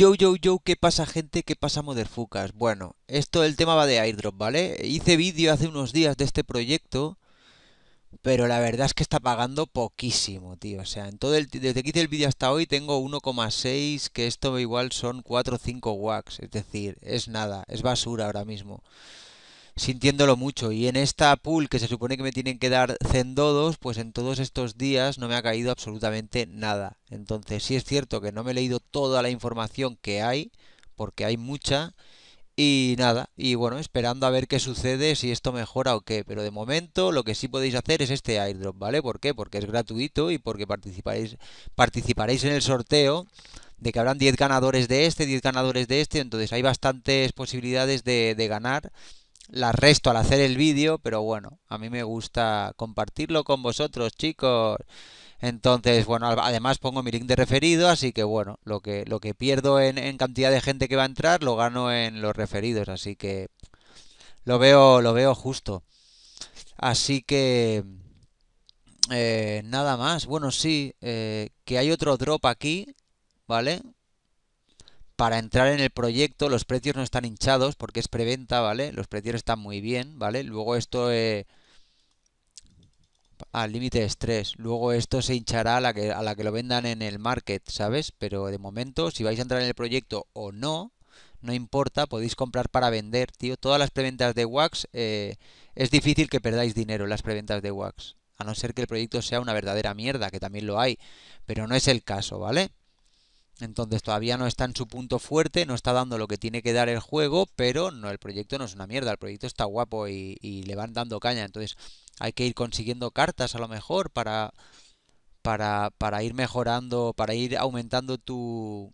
Yo, yo, yo, ¿qué pasa gente? ¿Qué pasa Motherfuckers? Bueno, esto, el tema va de airdrop, ¿vale? Hice vídeo hace unos días de este proyecto, pero la verdad es que está pagando poquísimo, tío. O sea, en todo desde que hice el vídeo hasta hoy tengo 1,6, que esto igual son 4 o 5 wax. Es decir, es nada, es basura ahora mismo sintiéndolo mucho. Y en esta pool que se supone que me tienen que dar cendodos, pues en todos estos días no me ha caído absolutamente nada. Entonces sí es cierto que no me he leído toda la información que hay, porque hay mucha. Y nada, y bueno, esperando a ver qué sucede, si esto mejora o qué. Pero de momento lo que sí podéis hacer es este airdrop, ¿vale? ¿Por qué? Porque es gratuito y porque participaréis, participaréis en el sorteo de que habrán 10 ganadores de este, 10 ganadores de este. Entonces hay bastantes posibilidades de, de ganar las resto al hacer el vídeo, pero bueno, a mí me gusta compartirlo con vosotros, chicos. Entonces, bueno, además pongo mi link de referido, así que bueno, lo que, lo que pierdo en, en cantidad de gente que va a entrar, lo gano en los referidos, así que lo veo, lo veo justo. Así que eh, nada más. Bueno, sí, eh, que hay otro drop aquí, ¿vale? Para entrar en el proyecto los precios no están hinchados porque es preventa, ¿vale? Los precios están muy bien, ¿vale? Luego esto... Eh, al límite de estrés. Luego esto se hinchará a la, que, a la que lo vendan en el market, ¿sabes? Pero de momento, si vais a entrar en el proyecto o no, no importa, podéis comprar para vender, tío. Todas las preventas de Wax, eh, es difícil que perdáis dinero en las preventas de Wax. A no ser que el proyecto sea una verdadera mierda, que también lo hay. Pero no es el caso, ¿vale? Entonces todavía no está en su punto fuerte, no está dando lo que tiene que dar el juego, pero no, el proyecto no es una mierda, el proyecto está guapo y, le van dando caña. Entonces hay que ir consiguiendo cartas a lo mejor para, para, para ir mejorando, para ir aumentando tu,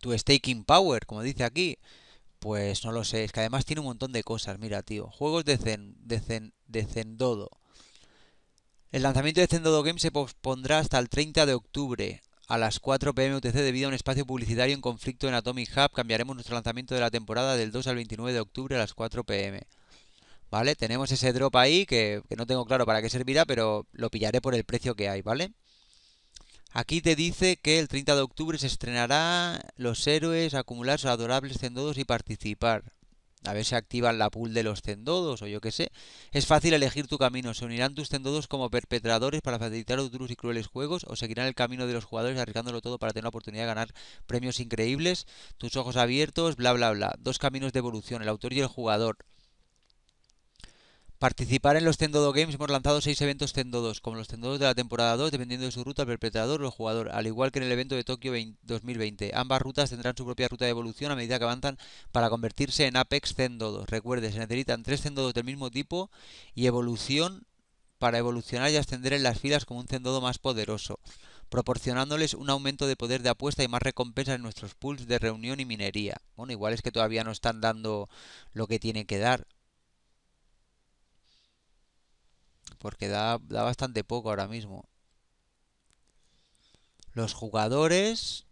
tu staking power, como dice aquí. Pues no lo sé, es que además tiene un montón de cosas, mira tío, juegos de, zen, de, zen, de Zendodo. El lanzamiento de Zendodo Game se pospondrá hasta el 30 de octubre a las 4 pm UTC debido a un espacio publicitario en conflicto en Atomic Hub. Cambiaremos nuestro lanzamiento de la temporada del 2 al 29 de octubre a las 4 pm. ¿Vale? Tenemos ese drop ahí que, no tengo claro para qué servirá, pero lo pillaré por el precio que hay, ¿vale? Aquí te dice que el 30 de octubre se estrenará Los Héroes, acumular sus adorables cendodos y participar a ver si activan la pool de los cendodos o yo qué sé. Es fácil elegir tu camino. Se unirán tus cendodos como perpetradores para facilitar duros y crueles juegos o seguirán el camino de los jugadores arriesgándolo todo para tener la oportunidad de ganar premios increíbles. Tus ojos abiertos, bla bla bla. Dos caminos de evolución, el autor y el jugador. Participar en los Tendodo Games hemos lanzado 6 eventos Tendodos, como los Tendodos de la temporada 2, dependiendo de su ruta, el perpetrador o el jugador, al igual que en el evento de Tokio 2020. Ambas rutas tendrán su propia ruta de evolución a medida que avanzan para convertirse en Apex Tendodos. Recuerde, se necesitan 3 Tendodos del mismo tipo y evolución para evolucionar y ascender en las filas como un Tendodo más poderoso, proporcionándoles un aumento de poder de apuesta y más recompensas en nuestros pools de reunión y minería. Bueno, igual es que todavía no están dando lo que tienen que dar. Porque da, da bastante poco ahora mismo. Los jugadores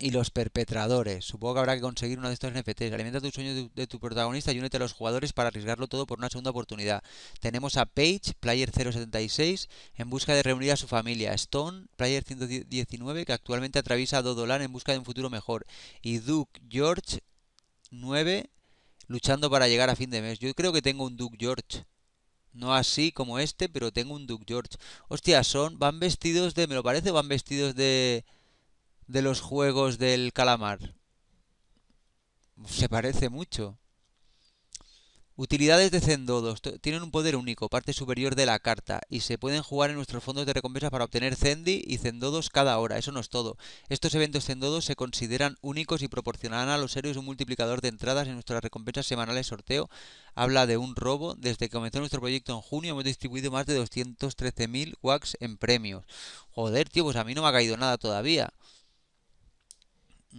y los perpetradores. Supongo que habrá que conseguir uno de estos NFTs. Alimenta tu sueño de, tu protagonista y únete a los jugadores para arriesgarlo todo por una segunda oportunidad. Tenemos a Page, Player 076, en busca de reunir a su familia. Stone, Player 119, que actualmente atraviesa a Dodolan en busca de un futuro mejor. Y Duke George 9, luchando para llegar a fin de mes. Yo creo que tengo un Duke George. No así como este, pero tengo un Duke George. Hostia, son, van vestidos de, me lo parece, van vestidos de, de los juegos del calamar. Se parece mucho. Utilidades de Zendodos. Tienen un poder único, parte superior de la carta, y se pueden jugar en nuestros fondos de recompensa para obtener Zendi y Zendodos cada hora. Eso no es todo. Estos eventos Zendodos se consideran únicos y proporcionarán a los héroes un multiplicador de entradas en nuestras recompensas semanales sorteo. Habla de un robo. Desde que comenzó nuestro proyecto en junio hemos distribuido más de 213.000 wax en premios. Joder, tío, pues a mí no me ha caído nada todavía.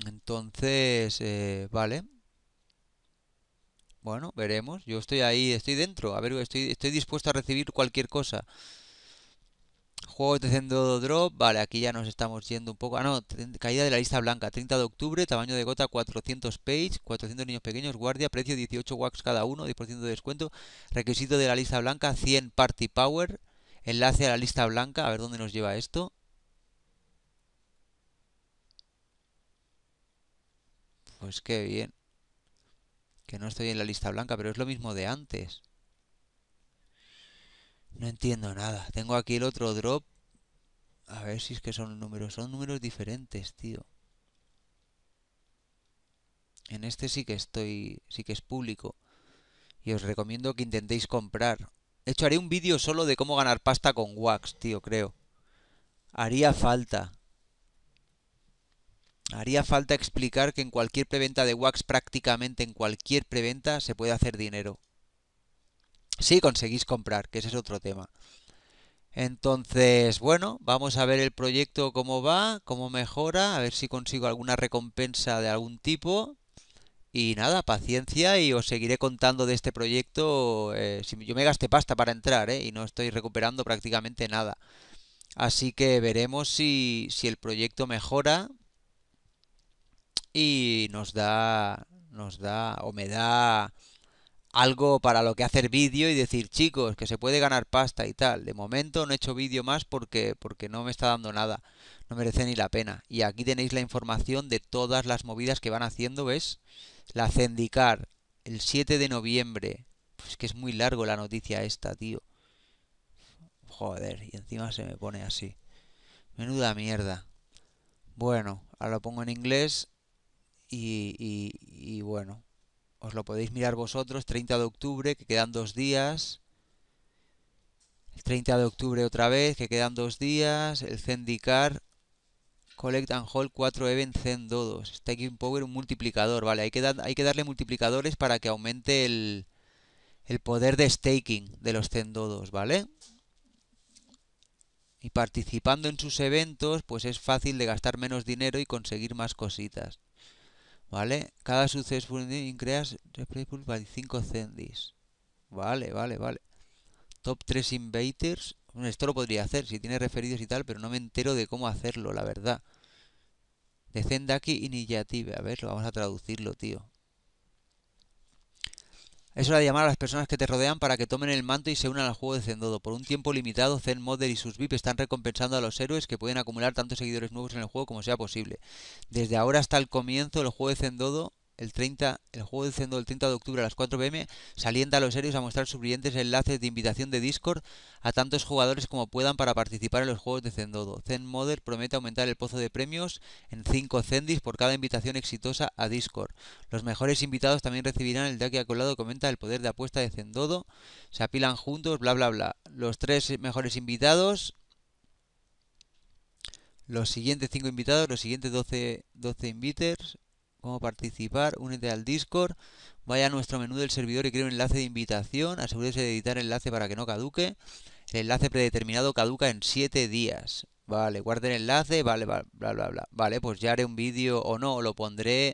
Entonces, eh, vale. Bueno, veremos. Yo estoy ahí, estoy dentro. A ver, estoy, estoy dispuesto a recibir cualquier cosa. Juegos de Zendo Drop. Vale, aquí ya nos estamos yendo un poco. Ah, no, caída de la lista blanca. 30 de octubre, tamaño de gota 400 page, 400 niños pequeños, guardia, precio 18 wax cada uno, 10% de descuento. Requisito de la lista blanca, 100 party power. Enlace a la lista blanca, a ver dónde nos lleva esto. Pues qué bien. Que no estoy en la lista blanca, pero es lo mismo de antes. No entiendo nada. Tengo aquí el otro drop. A ver si es que son números. Son números diferentes, tío. En este sí que estoy... Sí que es público. Y os recomiendo que intentéis comprar. De hecho, haré un vídeo solo de cómo ganar pasta con Wax, tío, creo. Haría falta. Haría falta explicar que en cualquier preventa de Wax, prácticamente en cualquier preventa, se puede hacer dinero. Si conseguís comprar, que ese es otro tema. Entonces, bueno, vamos a ver el proyecto cómo va, cómo mejora, a ver si consigo alguna recompensa de algún tipo. Y nada, paciencia y os seguiré contando de este proyecto. Eh, si yo me gasté pasta para entrar ¿eh? y no estoy recuperando prácticamente nada. Así que veremos si, si el proyecto mejora y nos da, nos da o me da algo para lo que hacer vídeo y decir, chicos, que se puede ganar pasta y tal. De momento no he hecho vídeo más porque, porque no me está dando nada. No merece ni la pena. Y aquí tenéis la información de todas las movidas que van haciendo, ¿ves? La Cendicar, el 7 de noviembre. Pues que es muy largo la noticia esta, tío. Joder, y encima se me pone así. Menuda mierda. Bueno, ahora lo pongo en inglés y, bueno, os lo podéis mirar vosotros, 30 de octubre, que quedan dos días. El 30 de octubre otra vez, que quedan dos días. El Zendicar Collect and Hold 4 Event Zen. Staking Power un multiplicador, vale. Hay que, hay que darle multiplicadores para que aumente el, el poder de staking de los Zen Dodos, ¿vale? Y participando en sus eventos, pues es fácil de gastar menos dinero y conseguir más cositas. ¿Vale? Cada successful replayable by 5 cendis. Vale, vale, vale. Top 3 invaders. esto lo podría hacer si tiene referidos y tal, pero no me entero de cómo hacerlo, la verdad. De Zendaki Initiative. A ver, lo vamos a traducirlo, tío. Es hora de llamar a las personas que te rodean para que tomen el manto y se unan al juego de Zendodo. Por un tiempo limitado, Zen Modder y sus VIP están recompensando a los héroes que pueden acumular tantos seguidores nuevos en el juego como sea posible. Desde ahora hasta el comienzo, el juego de Zendodo el 30, el juego el 30 de octubre a las 4 pm, salienta a los héroes a mostrar sus brillantes enlaces de invitación de Discord a tantos jugadores como puedan para participar en los juegos de Zendodo. Zen Model promete aumentar el pozo de premios en 5 Zendis por cada invitación exitosa a Discord. Los mejores invitados también recibirán el ha colado comenta el poder de apuesta de Zendodo. Se apilan juntos, bla bla bla. Los tres mejores invitados los siguientes 5 invitados, los siguientes 12, 12 inviters, cómo participar, únete al Discord, vaya a nuestro menú del servidor y crea un enlace de invitación, asegúrese de editar el enlace para que no caduque. El enlace predeterminado caduca en 7 días. Vale, guarde el enlace, vale, bla, bla, bla, bla. Vale, pues ya haré un vídeo o no, lo pondré...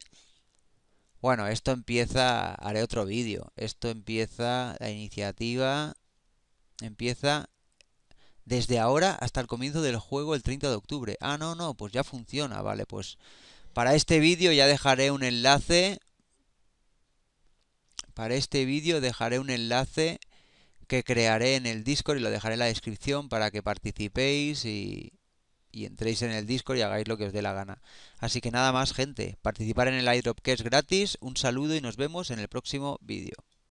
Bueno, esto empieza, haré otro vídeo. Esto empieza, la iniciativa empieza desde ahora hasta el comienzo del juego el 30 de octubre. Ah, no, no, pues ya funciona, vale, pues para este vídeo ya dejaré un enlace. Para este vídeo dejaré un enlace que crearé en el Discord y lo dejaré en la descripción para que participéis y, y entréis en el Discord y hagáis lo que os dé la gana. Así que nada más gente, participar en el iDrop que es gratis, un saludo y nos vemos en el próximo vídeo.